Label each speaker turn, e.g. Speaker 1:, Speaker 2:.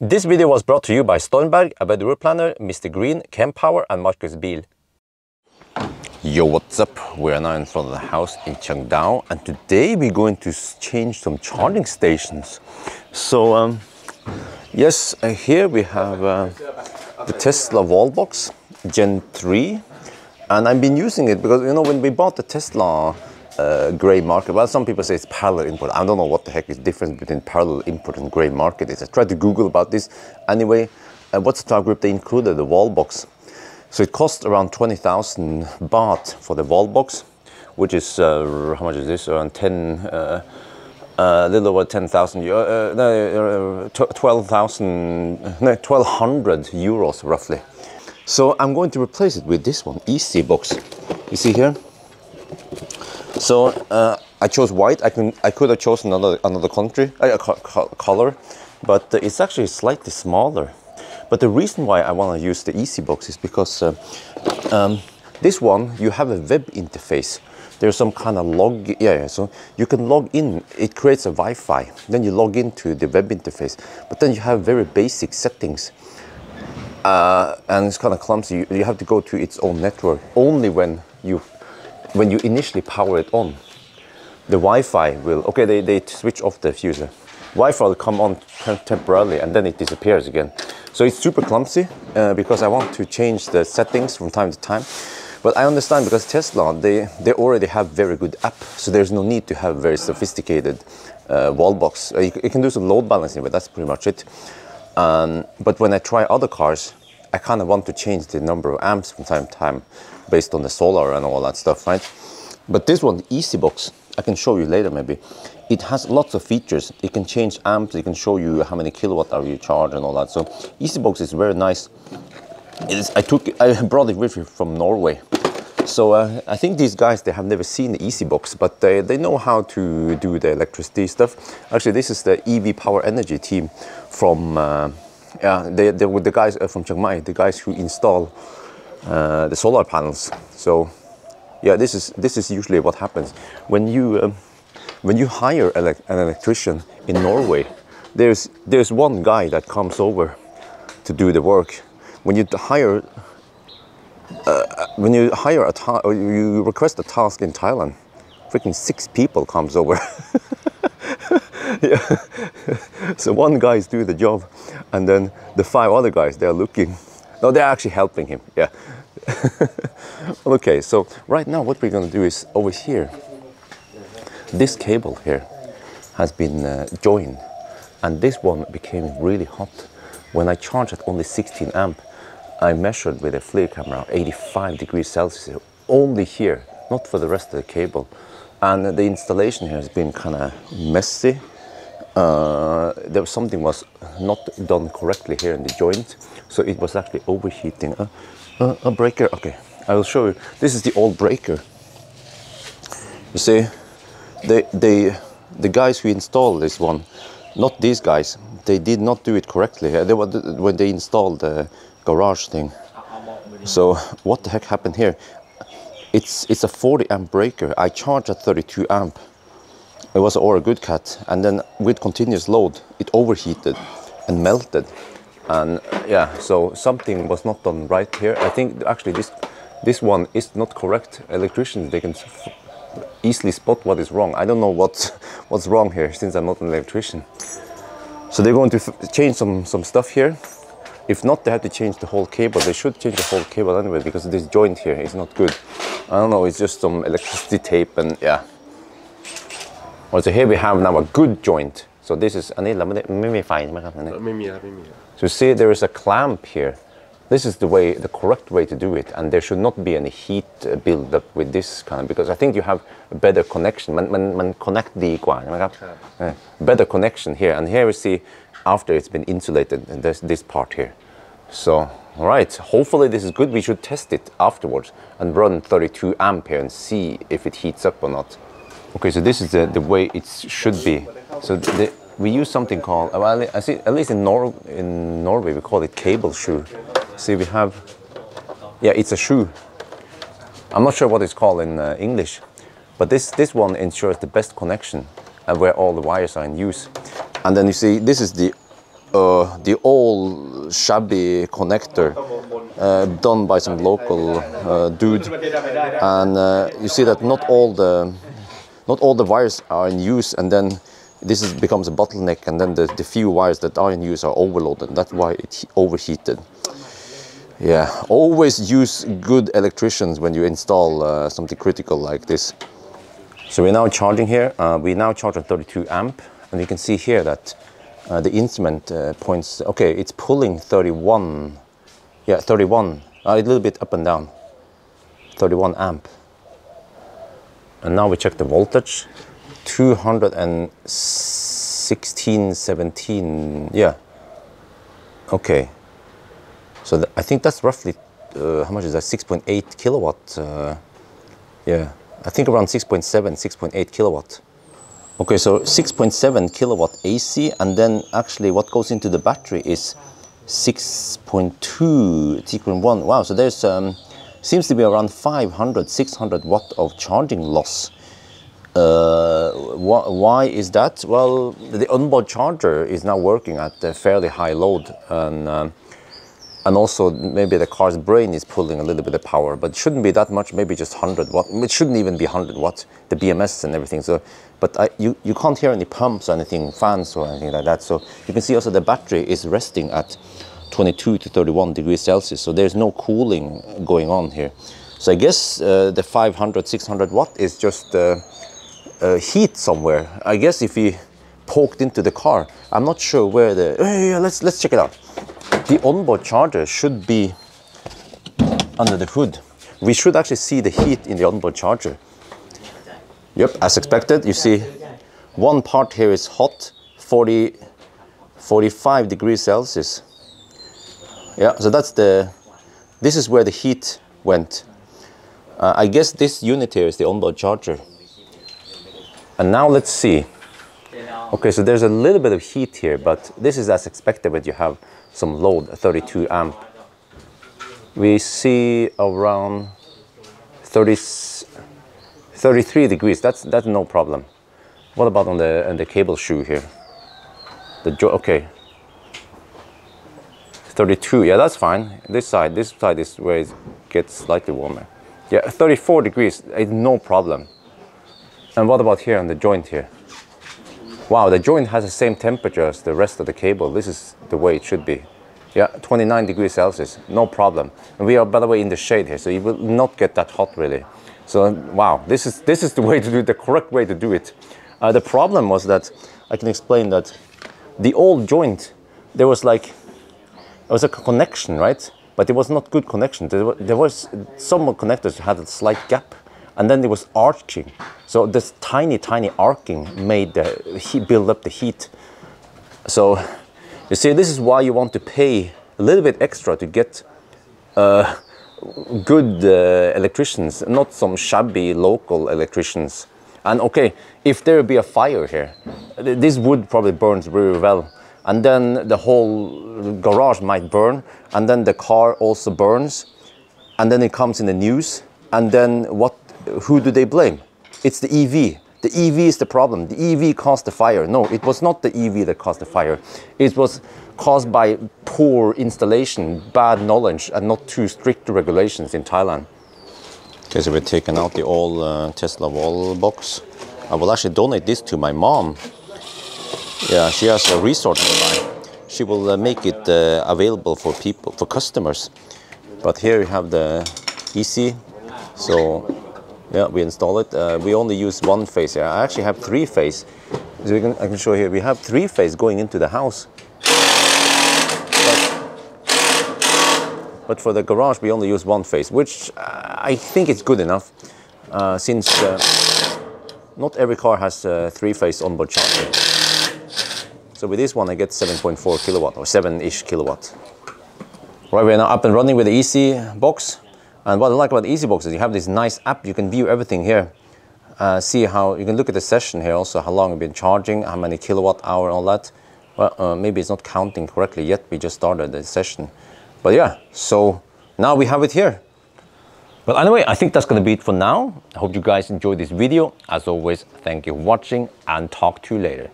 Speaker 1: This video was brought to you by Stormberg, A Better Route Planner, MisterGreen, Kempower and Marcusbil. Yo, what's up? We're now in front of the house in Chiang Dao and today we're going to change some charging stations. So, um, yes, uh, here we have uh, the Tesla Wallbox Gen 3 and I've been using it because, you know, when we bought the Tesla uh, gray market, well, some people say it's parallel import. I don't know what the heck is the difference between parallel import and gray market is. I tried to Google about this. Anyway, uh, what's the target group? They included the wall box. So it costs around 20,000 baht for the wall box, which is, uh, how much is this? Around 10, uh, uh, a little over 10,000, uh, no, 12,000, no, 1,200 euros roughly. So I'm going to replace it with this one, Easee Box. You see here? So uh, I chose white. I can I could have chosen another another country uh, co co color, but uh, it's actually slightly smaller. But the reason why I want to use the Easee Box is because uh, um, this one you have a web interface. There's some kind of log. Yeah, yeah, so you can log in. It creates a Wi-Fi. Then you log into the web interface. But then you have very basic settings uh, and it's kind of clumsy. You, you, have to go to its own network only when you when you initially power it on. The Wi-Fi will okay. They, they switch off the fuser. Wi-Fi will come on temporarily and then it disappears again. So it's super clumsy uh, because I want to change the settings from time to time. But I understand because Tesla they they already have very good app, so there's no need to have very sophisticated uh, wall box. Uh, you, you can do some load balancing, but that's pretty much it. Um, but when I try other cars, I kind of want to change the number of amps from time to time based on the solar and all that stuff, right? But this one, the EaseeBox, I can show you later maybe. It has lots of features. It can change amps, it can show you how many kilowatt hour you charge and all that. So EaseeBox is very nice. I took, I brought it with me from Norway. So uh, I think these guys, they have never seen the EaseeBox, but they, they know how to do the electricity stuff. Actually, this is the EV Power Energy team from, uh, yeah, they, they were the guys uh, from Chiang Mai, the guys who install the solar panels. So yeah, this is, this is usually what happens. When you, um, when you hire an electrician in Norway, there's, there's one guy that comes over to do the work. When you hire uh, when you hire a or you request a task in Thailand, freaking six people comes over. so one guy is doing the job, and then the five other guys they're looking. No, they're actually helping him. Yeah. okay, so right now what we're gonna do is over here. This cable here has been uh, joined, and this one became really hot when I charged at only 16 amp I measured with a FLIR camera 85 degrees Celsius only here, not for the rest of the cable. And the installation here has been kind of messy. Uh, there was something was not done correctly here in the joint, so it was actually overheating. Uh, uh, a breaker, okay, I will show you. This is the old breaker. You see, they, they, the guys who installed this one, not these guys, they did not do it correctly. They were, when they installed the garage thing. So what the heck happened here? It's it's a 40 amp breaker. I charge at 32 amp. It was or a good cat, and then with continuous load, it overheated and melted. And yeah, so something was not done right here. I think actually this this one is not correct. Electricians they can easily spot what is wrong. I don't know what what's wrong here since I'm not an electrician. So they're going to change some some stuff here if not, they have to change the whole cable. They should change the whole cable anyway because this joint here is not good. I don't know, it's just some electricity tape and yeah. Also here we have now a good joint. So this is, So you see there is a clamp here. This is the way, the correct way to do it, and there should not be any heat uh, build up with this kind of because I think you have a better connection. Man, man, man connect the better connection here, and here we see after it's been insulated, this, this part here. So, all right, hopefully this is good. We should test it afterwards and run 32 amp here and see if it heats up or not. Okay, so this is the, the way it should be. So the, we use something called, well, I see, at least in, Nor in Norway, we call it cable shoe. See, we have, yeah, it's a shoe. I'm not sure what it's called in uh, English, but this, this one ensures the best connection and where all the wires are in use. And then you see, this is the uh, the old shabby connector uh, done by some local uh, dude, and uh, you see that not all the not all the wires are in use, and then this is, becomes a bottleneck, and then the, the few wires that are in use are overloaded. That's why it overheated. Yeah, always use good electricians when you install uh, something critical like this. So we're now charging here. Uh, we now charge on 32 amp, and you can see here that uh, the instrument uh, points. Okay, it's pulling 31. Yeah, 31. Uh, a little bit up and down. 31 amp. And now we check the voltage. 216, 17. Yeah. Okay. So I think that's roughly, uh, how much is that? 6.8 kilowatt. Uh, yeah, I think around 6.7, 6.8 kilowatt. Okay, so 6.7 kilowatt AC, and then actually what goes into the battery is 6.2 T1. Wow, so there's um, seems to be around 500, 600 watt of charging loss. Uh, wh why is that? Well, the onboard charger is now working at a fairly high load, and um, and also maybe the car's brain is pulling a little bit of power, but it shouldn't be that much. Maybe just 100 watt. It shouldn't even be 100 watt. The BMS and everything. So, but I, you you can't hear any pumps or anything, fans or anything like that. So you can see also the battery is resting at 22 to 31 degrees Celsius. So there's no cooling going on here. So I guess uh, the 500, 600 watt is just uh, uh, heat somewhere. I guess if he poked into the car, I'm not sure where the. Yeah, let's let's check it out the onboard charger should be under the hood. We should actually see the heat in the onboard charger. Yep, as expected, you see one part here is hot, 40, 45 degrees Celsius. Yeah, so that's the, this is where the heat went. Uh, I guess this unit here is the onboard charger. And now let's see. Okay, so there's a little bit of heat here, but this is as expected when you have some load, 32 amp. We see around 30, 33 degrees. That's that's no problem. What about on the on the cable shoe here? The okay. 32. Yeah, that's fine. This side, this side is where it gets slightly warmer. Yeah, 34 degrees. It's no problem. And what about here on the joint here? Wow, the joint has the same temperature as the rest of the cable. This is the way it should be. Yeah, 29 degrees Celsius, no problem. And we are, by the way, in the shade here, so you will not get that hot really. So, wow, this is, this is the way to do the correct way to do it. Uh, the problem was that, I can explain that the old joint, there was like, it was a connection, right? But it was not good connection. There, there was some connectors had a slight gap and then there was arcing. So this tiny, tiny arcing made the heat, build up the heat. So you see, this is why you want to pay a little bit extra to get uh, good uh, electricians, not some shabby local electricians. And okay, if there be a fire here, this wood probably burns very well. And then the whole garage might burn, and then the car also burns, and then it comes in the news, and then what who do they blame? It's the EV. The EV is the problem. The EV caused the fire. No, it was not the EV that caused the fire. It was caused by poor installation, bad knowledge, and not too strict regulations in Thailand. Okay, so we're taking out the old uh, Tesla wall box. I will actually donate this to my mom. Yeah, she has a resort nearby. She will uh, make it uh, available for people, for customers. But here we have the Easee. So yeah, we install it. Uh, we only use one phase here. I actually have three phase. So can, I can show here. We have three phase going into the house. But, for the garage, we only use one phase, which I think is good enough. Uh, since uh, not every car has three phase onboard charger. So with this one, I get 7.4 kilowatt or 7-ish kilowatt. Right, we're now up and running with the Easee box. And what I like about the Easee Box is you have this nice app. You can view everything here. Uh, see how you can look at the session here also, how long you've been charging, how many kilowatt hour, all that. Well, uh, maybe it's not counting correctly yet. We just started the session. But yeah, so now we have it here. Well, anyway, I think that's going to be it for now. I hope you guys enjoyed this video. As always, thank you for watching and talk to you later.